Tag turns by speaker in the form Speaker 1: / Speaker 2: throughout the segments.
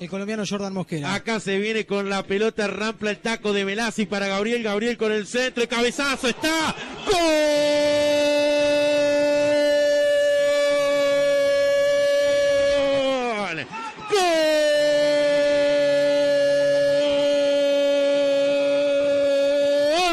Speaker 1: El colombiano Jordan Mosquera.
Speaker 2: Acá se viene con la pelota rampla el taco de Melasi para Gabriel. Gabriel con el centro. El cabezazo está. ¡Gol!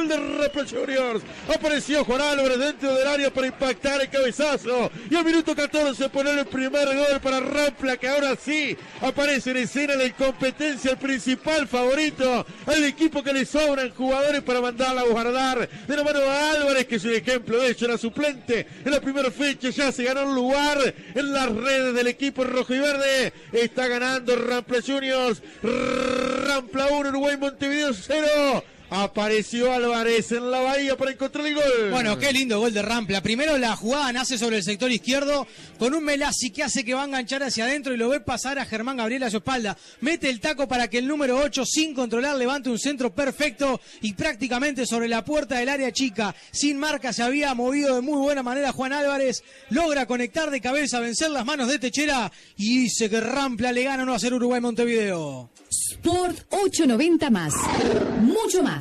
Speaker 2: De Rampla Juniors. Apareció Juan Álvarez dentro del área para impactar el cabezazo. Y al minuto 14 poner el primer gol para Rampla, que ahora sí aparece en escena de competencia el principal favorito. Al equipo que le sobran jugadores para mandarla a guardar. De la mano de Álvarez, que es un ejemplo de hecho, era suplente en la primera fecha. Ya se ganó un lugar en las redes del equipo rojo y verde. Está ganando Rampla Juniors. Rampla 1, Uruguay Montevideo 0. Apareció Álvarez en la bahía para encontrar el gol.
Speaker 1: Bueno, qué lindo gol de Rampla. Primero la jugada nace sobre el sector izquierdo con un Melasi que hace que va a enganchar hacia adentro y lo ve pasar a Germán Gabriel a su espalda. Mete el taco para que el número 8, sin controlar, levante un centro perfecto y prácticamente sobre la puerta del área chica, sin marca, se había movido de muy buena manera Juan Álvarez. Logra conectar de cabeza, vencer las manos de Techera y dice que Rampla le gana no a ser Uruguay Montevideo.
Speaker 3: Sport 890 más. Mucho más.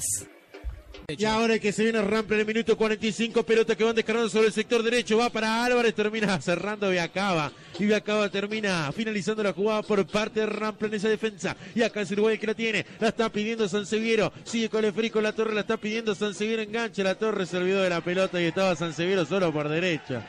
Speaker 2: Y ahora que se viene Rampla en el minuto 45, pelota que van descargando sobre el sector derecho, va para Álvarez, termina cerrando Viacaba. Y Viacaba termina finalizando la jugada por parte de Rampla en esa defensa. Y acá es Uruguay que la tiene, la está pidiendo Sanseviero, sigue con el frico la torre, la está pidiendo Sanseviero, engancha la torre, se olvidó de la pelota y estaba Sanseviero solo por derecha.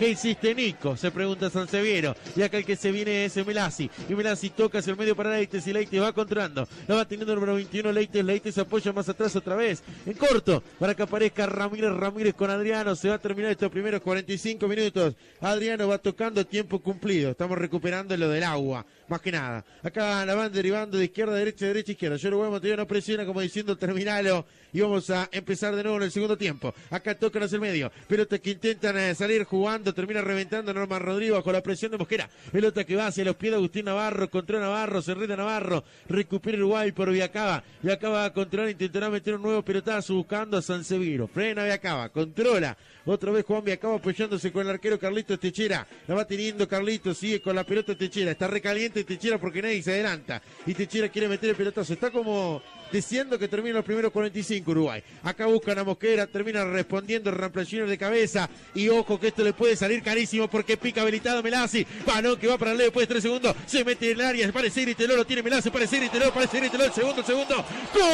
Speaker 2: ¿Qué hiciste, Nico? Se pregunta Sanseviero. Y acá el que se viene es Melasi. Y Melasi toca hacia el medio para Leites y Leites va controlando. La va teniendo el número 21 Leites. Leites se apoya más atrás otra vez. En corto. Para que aparezca Ramírez. Ramírez con Adriano. Se va a terminar estos primeros 45 minutos. Adriano va tocando tiempo cumplido. Estamos recuperando lo del agua. Más que nada. Acá la van derivando de izquierda a derecha, de derecha izquierda. Yo lo voy a mantener no presiona como diciendo terminalo. Y vamos a empezar de nuevo en el segundo tiempo. Acá tocan hacia el medio. Pelota que intentan eh, salir jugando. Termina reventando Norman Rodrigo bajo la presión de Mosquera. Pelota que va hacia los pies de Agustín Navarro. Contra Navarro. Se reta Navarro. Recupera Uruguay por Viacaba. Viacaba a controlar. Intentará meter un nuevo pelotazo buscando a Sanseviro. Frena Viacaba. Controla. Otra vez Juan Viacaba apoyándose con el arquero Carlitos Techera. La va teniendo Carlitos. Sigue con la pelota Techera. Está recaliente Techera porque nadie se adelanta. Y Techera quiere meter el pelotazo. Está como diciendo que termina los primeros 45 Uruguay. Acá buscan a Mosquera, termina respondiendo el Rampla Junior de cabeza. Y ojo que esto le puede salir carísimo porque pica habilitado Melasi. Balón que va para el lado después de 3 segundos. Se mete en el área, parece Iriteló, lo tiene Melasi, parece Iriteló, parece Iriteló, el segundo, el segundo. ¡Gol!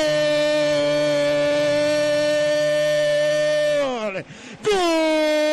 Speaker 2: ¡Gol!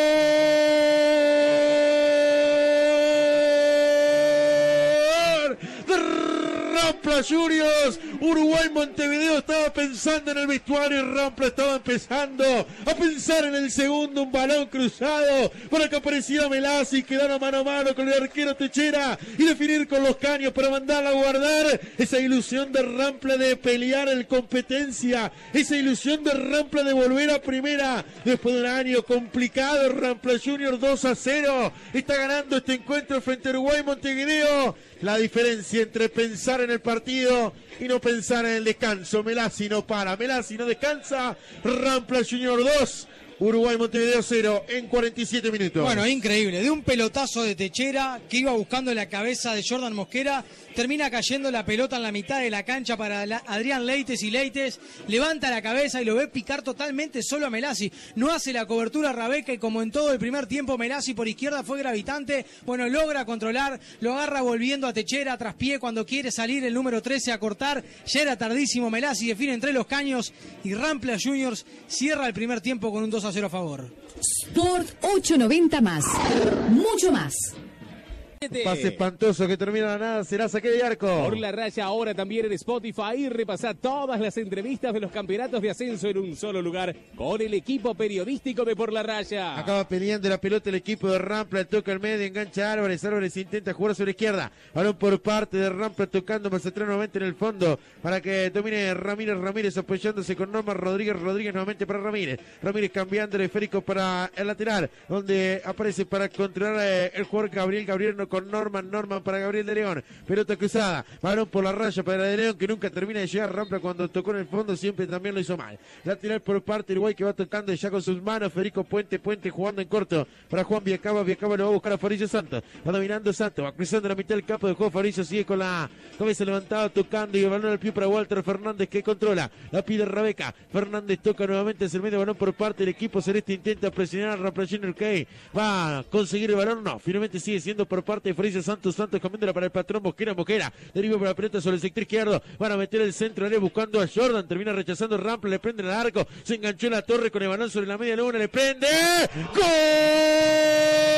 Speaker 2: Rampla Juniors. Uruguay Montevideo estaba pensando en el vestuario y Rampla estaba empezando a pensar en el segundo. Un balón cruzado para que apareciera Melasi. Quedaron mano a mano con el arquero Techera y definir con los caños para mandarla a guardar. Esa ilusión de Rampla de pelear en competencia. Esa ilusión de Rampla de volver a primera después de un año complicado. Rampla Junior 2 a 0. Está ganando este encuentro frente a Uruguay Montevideo. La diferencia entre pensar en el partido y no pensar en el descanso. Melasi no para, Melasi no descansa. Rampla Junior 2. Uruguay Montevideo 0 en 47 minutos.
Speaker 1: Bueno, increíble. De un pelotazo de Techera que iba buscando la cabeza de Jordan Mosquera, termina cayendo la pelota en la mitad de la cancha para Adrián Leites y Leites levanta la cabeza y lo ve picar totalmente solo a Melasi. No hace la cobertura a Rabeca y como en todo el primer tiempo Melasi por izquierda fue gravitante, bueno, logra controlar, lo agarra volviendo a Techera tras pie cuando quiere salir el número 13 a cortar. Ya era tardísimo, Melasi define entre los caños y Rampla Juniors cierra el primer tiempo con un 2 a 0 a favor.
Speaker 3: Sport 890 más. Mucho más.
Speaker 2: Pase espantoso que termina la nada, será saque de arco.
Speaker 4: Por la raya ahora también en Spotify y repasá todas las entrevistas de los campeonatos de ascenso en un solo lugar con el equipo periodístico de Por la Raya.
Speaker 2: Acaba peleando la pelota el equipo de Rampla, toca el medio, engancha a Álvarez, Álvarez intenta jugar sobre la izquierda, balón por parte de Rampla tocando Mazatlán nuevamente en el fondo para que domine Ramírez, Ramírez apoyándose con Norma Rodríguez, Rodríguez nuevamente para Ramírez, Ramírez cambiando el esférico para el lateral, donde aparece para controlar eh, el jugador Gabriel, Gabriel no con Norman, Norman para Gabriel de León, pelota cruzada, balón por la raya para de León que nunca termina de llegar, Rampla cuando tocó en el fondo siempre también lo hizo mal. Lateral por parte Uruguay que va tocando ya con sus manos, Federico Puente, Puente jugando en corto para Juan Viacaba, Viacaba lo va a buscar a Fabricio Santos, va dominando Santos, va cruzando la mitad del campo de juego, Fabricio sigue con la cabeza levantada, tocando y el balón al pie para Walter Fernández que controla, la pide Rebeca, Fernández toca nuevamente es el medio balón por parte del equipo celeste, intenta presionar a Rampla Junior que va a conseguir el balón, no, finalmente sigue siendo por parte de Fabricio Santos, Santos cambiándola para el patrón Mosquera, Mosquera, deriva para la pelota sobre el sector izquierdo, van a meter el centro, área buscando a Jordan, termina rechazando Rampla, le prende el arco, se enganchó en la torre con el balón sobre la media luna, le prende. ¡Gol!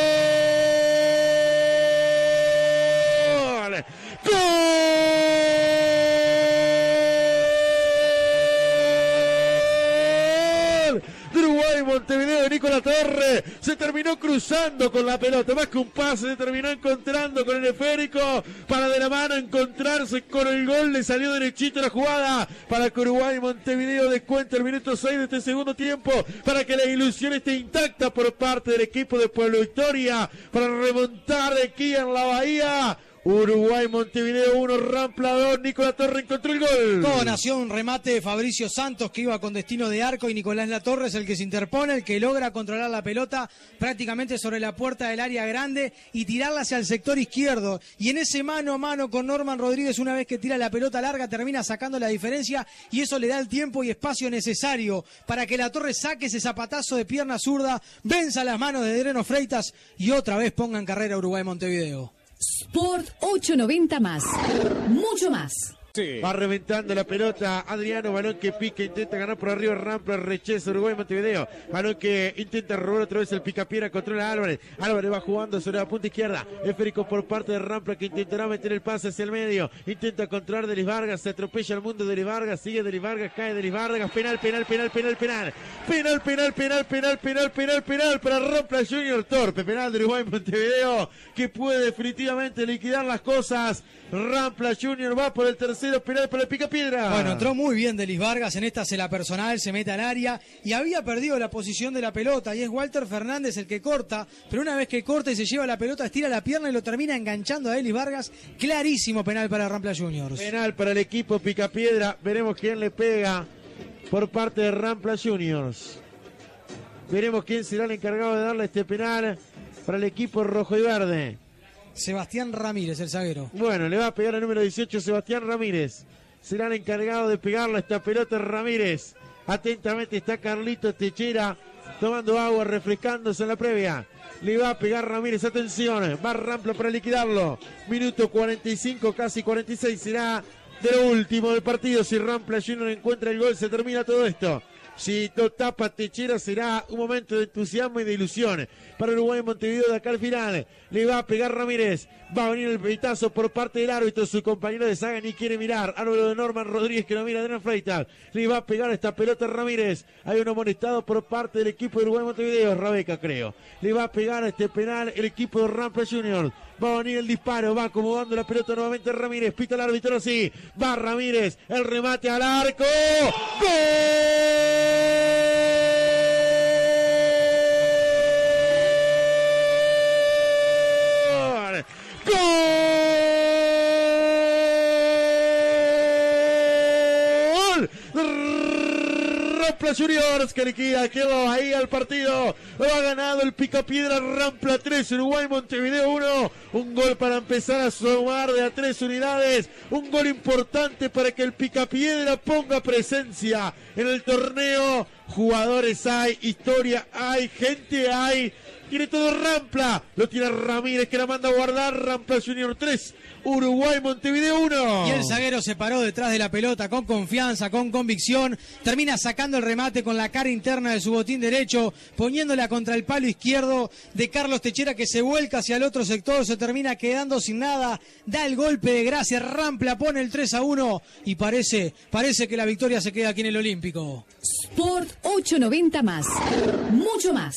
Speaker 2: Uruguay, Montevideo de Nicolás Torre. Se terminó cruzando con la pelota. Más que un pase, se terminó encontrando con el esférico. Para de la mano encontrarse con el gol. Le salió derechito la jugada. Para que Uruguay, Montevideo descuenta el minuto 6 de este segundo tiempo. Para que la ilusión esté intacta por parte del equipo de Pueblo Victoria. Para remontar de aquí en la Bahía. Uruguay, Montevideo 1, Rampla 2, Nicolás Torre encontró el gol.
Speaker 1: Todo nació un remate de Fabricio Santos que iba con destino de arco y Nicolás Latorre es el que se interpone, el que logra controlar la pelota prácticamente sobre la puerta del área grande y tirarla hacia el sector izquierdo. Y en ese mano a mano con Norman Rodríguez, una vez que tira la pelota larga, termina sacando la diferencia y eso le da el tiempo y espacio necesario para que la Torre saque ese zapatazo de pierna zurda, venza las manos de Dreno Freitas y otra vez ponga en carrera Uruguay Montevideo.
Speaker 3: Sport 890 más. Mucho más.
Speaker 2: Va reventando la pelota. Adriano, balón que pica, intenta ganar por arriba. Rampla, rechaza Uruguay, Montevideo. Balón que intenta robar otra vez el picapiera, controla Álvarez. Álvarez va jugando sobre la punta izquierda. Esférico por parte de Rampla que intentará meter el pase hacia el medio. Intenta controlar Delis Vargas. Se atropella al mundo de Delis Vargas. Sigue Delis Vargas, cae Delis Vargas. Penal, penal, penal, penal, penal. Penal, penal, penal, penal, penal, penal, penal para Rampla Junior Torpe. Penal de Uruguay, Montevideo que puede definitivamente liquidar las cosas. Rampla Junior va por el tercero penal para el Picapiedra.
Speaker 1: Bueno, entró muy bien Delis Vargas, en esta se la personal, se mete al área y había perdido la posición de la pelota y es Walter Fernández el que corta, pero una vez que corta y se lleva la pelota, estira la pierna y lo termina enganchando a Delis Vargas. Clarísimo penal para Rampla Juniors.
Speaker 2: Penal para el equipo Picapiedra, veremos quién le pega por parte de Rampla Juniors. Veremos quién será el encargado de darle este penal para el equipo rojo y verde.
Speaker 1: Sebastián Ramírez, el zaguero.
Speaker 2: Bueno, le va a pegar el número 18 Sebastián Ramírez. Será el encargado de pegarle a esta pelota Ramírez. Atentamente está Carlito Techera tomando agua, refrescándose en la previa. Le va a pegar Ramírez, atención, va Rampla para liquidarlo. Minuto 45, casi 46 será de último del partido. Si Rampla Junior encuentra el gol, se termina todo esto. Si no tapa Techera será un momento de entusiasmo y de ilusión para Uruguay Montevideo de acá al final. Le va a pegar Ramírez. Va a venir el peitazo por parte del árbitro. Su compañero de saga ni quiere mirar. Árbitro de Norman Rodríguez que no mira una Freitas. Le va a pegar esta pelota Ramírez. Hay uno amonestado por parte del equipo de Uruguay Montevideo. Rabeca creo. Le va a pegar este penal el equipo de Rampla Junior. Va a venir el disparo, va acomodando la pelota nuevamente Ramírez. Pita el árbitro así. Va Ramírez. El remate al arco. ¡Gol! Rampla Juniors que liquida, quedó ahí al partido. Lo ha ganado el Picapiedra Rampla 3, Uruguay Montevideo 1. Un gol para empezar a sumar de a tres unidades. Un gol importante para que el Picapiedra ponga presencia en el torneo. Jugadores hay, historia hay, gente hay. Tiene todo Rampla. Lo tira Ramírez que la manda a guardar. Rampla Junior 3. Uruguay Montevideo 1.
Speaker 1: Y el zaguero se paró detrás de la pelota con confianza, con convicción. Termina sacando el remate con la cara interna de su botín derecho, poniéndola contra el palo izquierdo de Carlos Techera que se vuelca hacia el otro sector. Se termina quedando sin nada. Da el golpe de gracia. Rampla pone el 3 a 1. Y parece, parece que la victoria se queda aquí en el Olímpico.
Speaker 3: Sport 890 más. Mucho más.